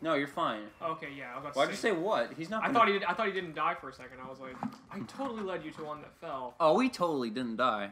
No, you're fine. Okay, yeah. I was about Why'd you say what? He's not. I gonna- thought he did, I thought he didn't die for a second. I was like, I totally led you to one that fell. Oh, we totally didn't die.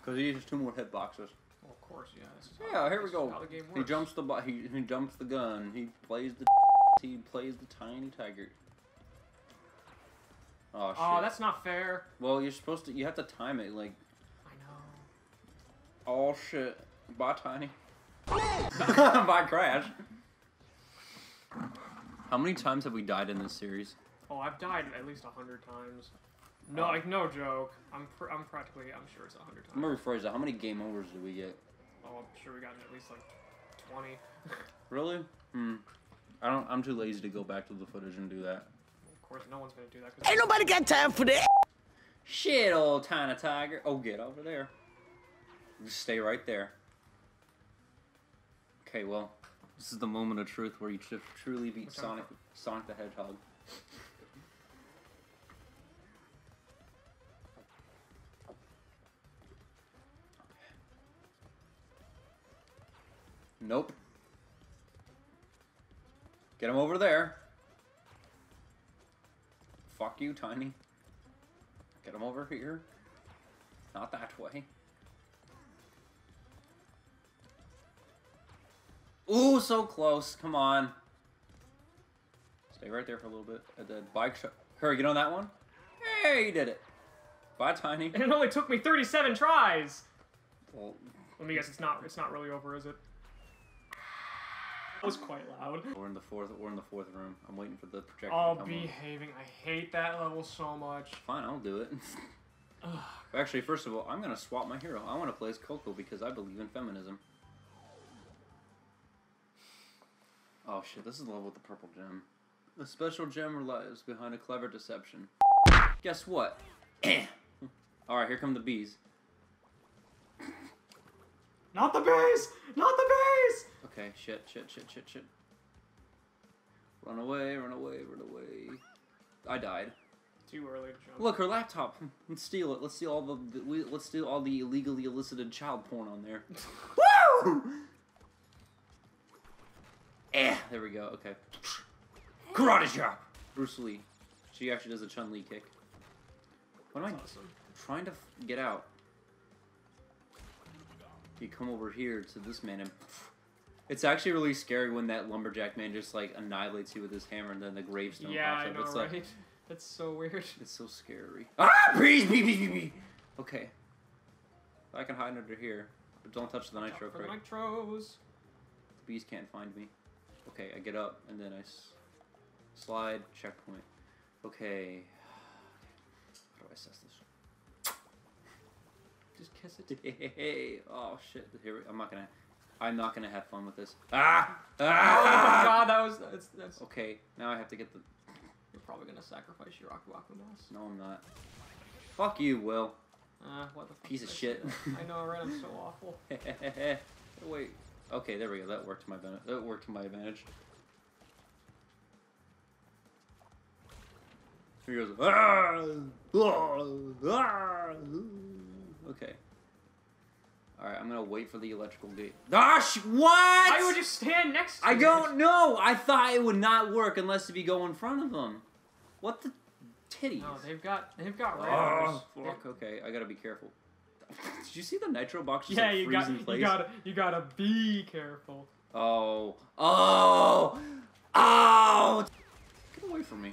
Because he uses two more hitboxes. Well, of course, yeah. Yeah, how, here we go. How the game works. He jumps the he, he jumps the gun. He plays the he plays the tiny tiger. Oh, oh shit. Oh, that's not fair. Well, you're supposed to. You have to time it. Like, I know. oh shit. Bye, tiny. Bye, crash. How many times have we died in this series? Oh, I've died at least a hundred times. No, like no joke. I'm pr- I'm practically I'm sure it's a hundred I'm times. gonna rephrase that. How many game overs do we get? Oh, I'm sure we got at least like twenty. Really? Hmm. I don't. I'm too lazy to go back to the footage and do that. of course, no one's gonna do that. 'cause Ain't nobody got time for that. Shit, old tiny tiger. Oh, get over there. Just stay right there. Okay, well, this is the moment of truth where you tr- truly beat Which Sonic, Sonic the Hedgehog. Nope. Get him over there. Fuck you, Tiny. Get him over here. Not that way. Ooh, so close. Come on. Stay right there for a little bit. At the bike shop. Hurry, get on that one. Hey, you did it. Bye, Tiny. And it only took me 37 tries. Well, Let me guess, it's not it's not really over, is it? That was quite loud. we're in the fourth. We're in the fourth room. I'm waiting for the projector to come on. behaving. I hate that level so much. Fine, I'll do it. Actually, first of all, I'm gonna swap my hero. I want to play as Coco because I believe in feminism. Oh shit, this is the level with the purple gem. A special gem lies behind a clever deception. Guess what? Alright, here come the bees. Not the base! Not the base! Okay, shit, shit, shit, shit, shit. Run away, run away, run away. I died. Too early to jump. Look, her laptop. Let's steal it. Let's steal all the, the we, let's steal all the illegally elicited child porn on there. Woo! Eh, there we go. Okay. Karate chop. Bruce Lee. She actually does a Chun Li kick. What am I awesome. trying to f- get out? You come over here to this man and. It's actually really scary when that lumberjack man just like annihilates you with his hammer and then the gravestone Yeah, pops I up. know, it's right? like That's so weird. it's so scary. Ah, please, me, me, me, me. Okay. I can hide under here, but don't touch the nitro. For the nitros. The bees can't find me. Okay, I get up and then I s- slide checkpoint. Okay. How do I assess this? Just kiss it. Hey, oh shit! Here I'm not gonna. I'm not gonna have fun with this. Ah! Oh my Ah! god, that was that's that's. Okay, now I have to get the. You're probably gonna sacrifice your Aku Aku Mouse. No, I'm not. Fuck you, Will. Uh, what the fuck Piece of I shit. I know, right? I'm so awful. Wait. Okay, there we go. That worked to my benefit. That worked to my advantage. Here goes. "Ah! Ah! Ah!" Okay. All right, I'm gonna wait for the electrical gate. Gosh, what? Why would you stand next to I it? don't know. I thought it would not work unless if you go in front of them. What the titties? No, they've got they've got Oh, radars. fuck. Okay, I gotta be careful. Did you see the nitro box Yeah, you got in place? you gotta you gotta be careful. Oh. Oh! Oh! Get away from me.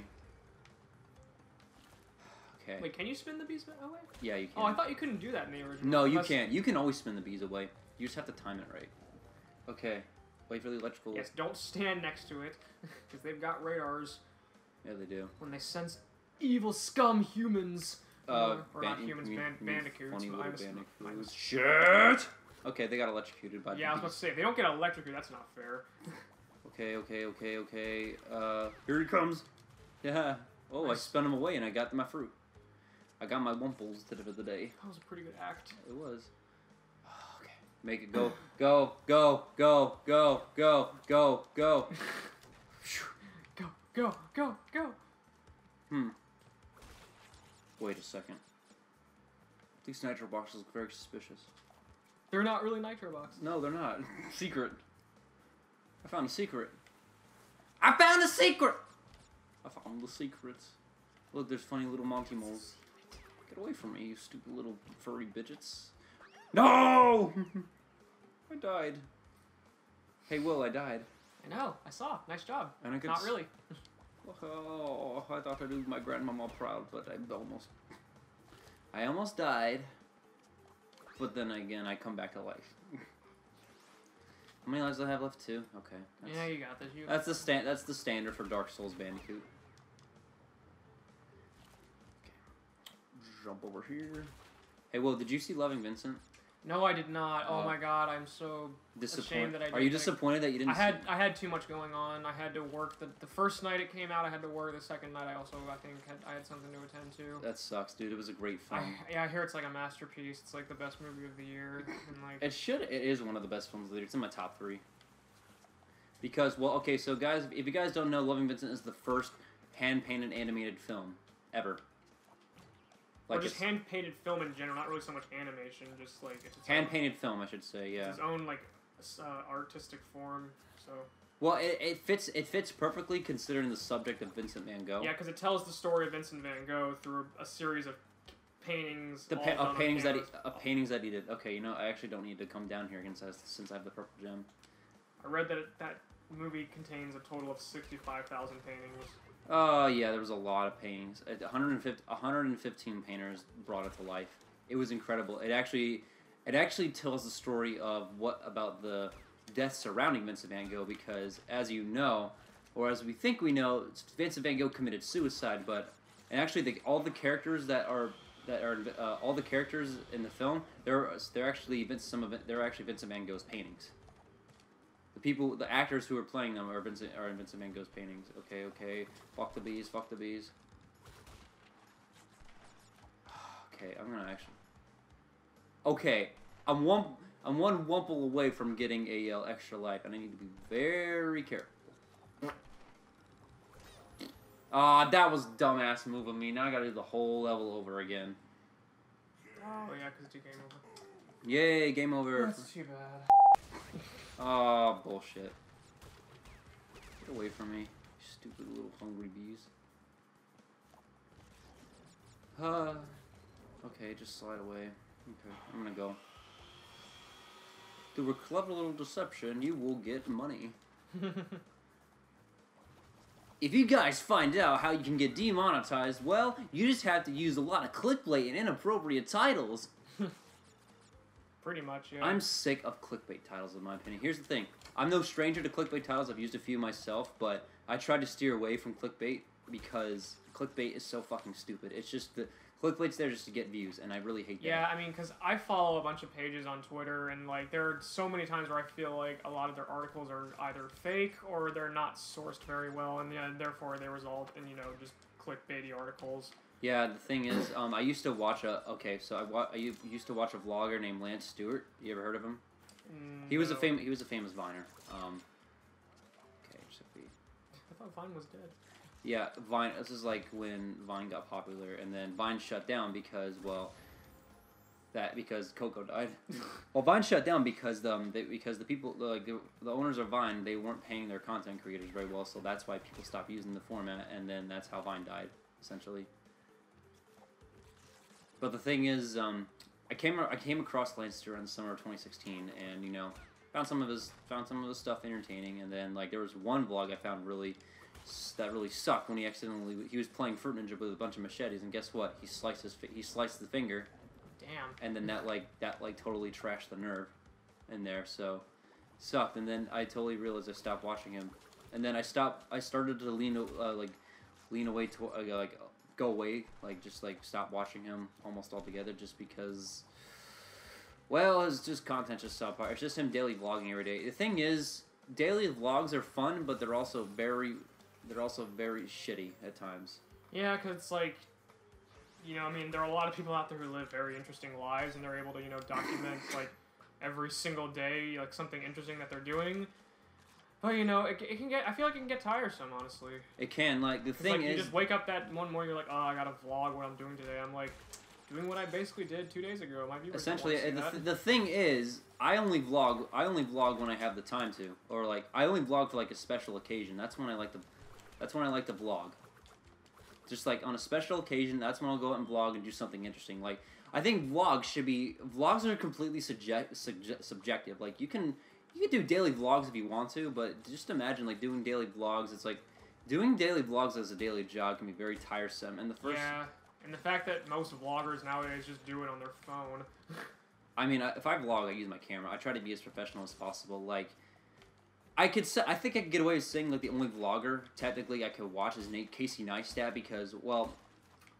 Okay. Wait, can you spin the bees away? Yeah, you can. Oh, I thought you couldn't do that in the original. No, you can't. You can always spin the bees away. You just have to time it right. Okay. Wait for the electrical. Yes, don't stand next to it because they've got radars Yeah, they do. when they sense evil scum humans. Uh, or not ban- humans, you- ban- bandicoots. Funny little I'm a- I'm a- bandicoots. Shit! Okay, they got electrocuted by Yeah, I was about to say if they don't get electrocuted, that's not fair. Okay, okay, okay, okay. Uh, here he comes. Yeah. Oh, I spun him away and I got my fruit. I got my wumples to the day. That was a pretty good act. It was. Okay. Make it go, go, go, go, go, go, go, go. Go, go, go, go. Hmm. Wait a second. These nitro boxes look very suspicious. They're not really nitro boxes. No, they're not. secret. I found a secret. I found a secret. I found the secrets. Look, there's funny little monkey moles. Get away from me, you stupid little furry bitches. No! I died. Hey, Will, I died. I know. I saw. Nice job. And I could Not really. Oh, I thought I'd do my grandmama proud, but I almost, I almost died. But then again, I come back to life. How many lives do I have left? Two. Okay. That's, Yeah, you got this. You. that's the stand. That's the standard for Dark Souls Bandicoot. Okay. Jump over here. Hey, Will, did you see Loving Vincent? No, I did not. Oh Oh. my god, I'm so. Disappointed. that I Are you disappointed that you didn't? I had? I had too much going on. I had to work the the first night it came out. I had to work the second night. I also I think had I had something to attend to. That sucks, dude. It was a great film. I, yeah, I hear it's like a masterpiece. It's like the best movie of the year, and like It should. It is one of the best films of the year. It's in my top three. Because well, okay, so guys, if you guys don't know, Loving Vincent is the first hand painted animated film ever. Or just hand painted film in general, not really so much animation. Just like it's hand painted film, I should say. Yeah. its own like uh, artistic form. So Well, it, it fits. It fits perfectly considering the subject of Vincent Van Gogh. yeah, because it tells the story of Vincent Van Gogh through a series of paintings. The pa- uh, paintings that he, uh, paintings that he did. Okay, you know, I actually don't need to come down here since I, since I have the purple gem. I read that it, that movie contains a total of sixty five thousand paintings. Oh yeah, there was a lot of paintings. Uh, 150, 115 painters brought it to life. It was incredible. It actually, it actually tells the story of what about the death surrounding Vincent Van Gogh because, as you know, or as we think we know, Vincent Van Gogh committed suicide. But and actually, the, all the characters that are that are uh, all the characters in the film, they're they're actually some of it, they're actually Vincent Van Gogh's paintings. The people, the actors who are playing them are Vincent are in Vincent Van Gogh's paintings. Okay, okay. Fuck the bees. Fuck the bees. Okay, I'm gonna actually. Okay, I'm one. I'm one wumple away from getting a uh, extra life, and I need to be very careful. Ah, that was dumbass move of me. Now I gotta do the whole level over again. Oh yeah, because it's game over. Yay, game over. That's too bad. Oh, bullshit. Get away from me, you stupid little hungry bees. Uh, okay, just slide away. Okay, I'm gonna go. Through a clever little deception, you will get money. If you guys find out how you can get demonetized, well, you just have to use a lot of clickbait and inappropriate titles. Pretty much, yeah. I'm sick of clickbait titles, in my opinion. Here's the thing: I'm no stranger to clickbait titles. I've used a few myself, but I try to steer away from clickbait because clickbait is so fucking stupid. It's just the clickbait's there just to get views, and I really hate that. Yeah, I mean, because I follow a bunch of pages on Twitter, and like there are so many times where I feel like a lot of their articles are either fake or they're not sourced very well, and yeah, therefore they result in you know just clickbaity articles. Yeah, the thing is, um, I used to watch a. Okay, so I, wa- I used to watch a vlogger named Lance Stewart. You ever heard of him? Mm, He was a no. famous. He was a famous viner. Um, okay, just a few. I thought Vine was dead. Yeah, Vine. This is like when Vine got popular, and then Vine shut down because, well, that because Coco died. well, Vine shut down because um they, because the people like the, the owners of Vine they weren't paying their content creators very well, so that's why people stopped using the format, and then that's how Vine died essentially. But the thing is, um, I came I came across Lance Stewart in the summer of 2016, and you know found some of his found some of his stuff entertaining, and then like there was one vlog I found really that really sucked when he accidentally he was playing Fruit Ninja with a bunch of machetes, and guess what? He sliced his he sliced the finger, Damn. and then that like that like totally trashed the nerve in there, so sucked. And then I totally realized I stopped watching him, and then I stopped. I started to lean uh, like lean away to uh, like go away, like just like stop watching him almost altogether, just because. Well, it's just content just subpar. It's just him daily vlogging every day. The thing is, daily vlogs are fun, but they're also very, they're also very shitty at times. Yeah, because it's like, you know, I mean, there are a lot of people out there who live very interesting lives, and they're able to, you know, document like every single day, like something interesting that they're doing. But you know, it, it can get. I feel like it can get tiresome, honestly. It can like the thing like, you is, just wake up that one morning, you're like, oh, I gotta vlog what I'm doing today. I'm like, doing what I basically did two days ago. My viewers Essentially, the, th- the thing is, I only vlog. I only vlog when I have the time to, or like I only vlog for like a special occasion. That's when I like to. That's when I like to vlog. Just like on a special occasion, that's when I'll go out and vlog and do something interesting. Like I think vlogs should be vlogs are completely subject, subject subjective. Like you can you can do daily vlogs if you want to, but just imagine like doing daily vlogs. It's like doing daily vlogs as a daily job can be very tiresome. And the first, yeah, and the fact that most vloggers nowadays just do it on their phone. I mean, if I vlog, I use my camera. I try to be as professional as possible. Like, I could, say, I think I could get away with saying like the only vlogger technically I could watch is Nate Casey Neistat because, well,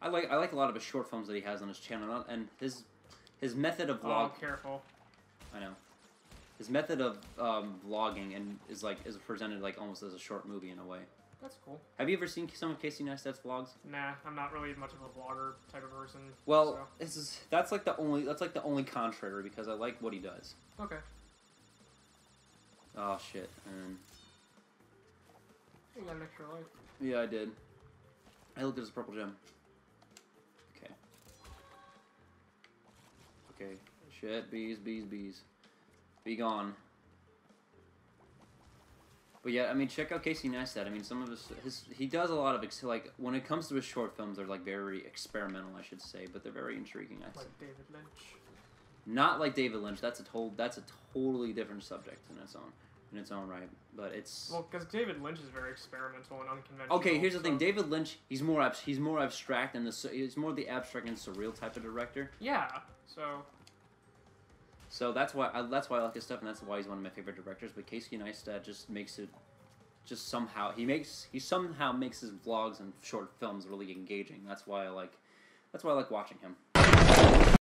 I like I like a lot of his short films that he has on his channel, and his his method of oh, vlog. Oh, careful. I know. His method of um, vlogging and is like is presented like almost as a short movie in a way. That's cool. Have you ever seen some of Casey Neistat's vlogs? Nah, I'm not really much of a vlogger type of person. Well, so. this is that's like the only that's like the only contrary because I like what he does. okay. Oh shit, and You got an extra life. Yeah, I did. I looked at his purple gem. Okay. Okay. Shit, bees, bees, bees. Be gone. But yeah, I mean, check out Casey Neistat. I mean, some of his, his he does a lot of ex- like when it comes to his short films, they're like very experimental, I should say, but they're very intriguing. I'd say. Like David Lynch. Not like David Lynch. That's a total. That's a totally different subject in its own in its own right. But it's Well, because David Lynch is very experimental and unconventional. Okay, here's the so- thing. David Lynch, he's more abs- he's more abstract and the he's more the abstract and surreal type of director. Yeah. So So that's why I, that's why I like his stuff, and that's why he's one of my favorite directors. But Casey Neistat just makes it, just somehow he makes he somehow makes his vlogs and short films really engaging. That's why I like, that's why I like watching him.